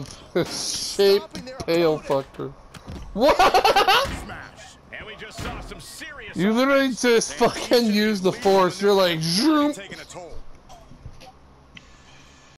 the shape pale fucker. What? You literally just fucking use the force. You're like, zoom.